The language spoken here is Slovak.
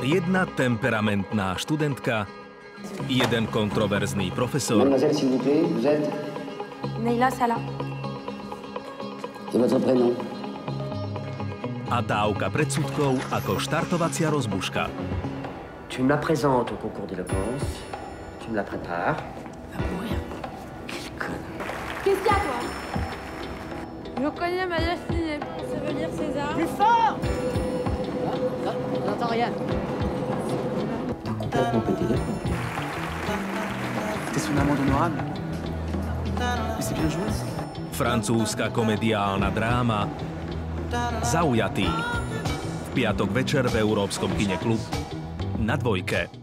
Jedna temperamentná študentka, jeden kontroverzný profesor. A dávka predsudkov ako štartovacia rozbuška. Tu me la présentes au concours d'éloquence, tu me la prépares. Qu'est-ce qu'il y a, toi? Je connais ma destinée. Ça veut dire César. T'as complètement pété les plombs. T'es son amende honorable. Mais c'est bien joué. Francúzska komediálna dráma Zaujatý. V piatok večer v Európskom kine Klub na dvojke.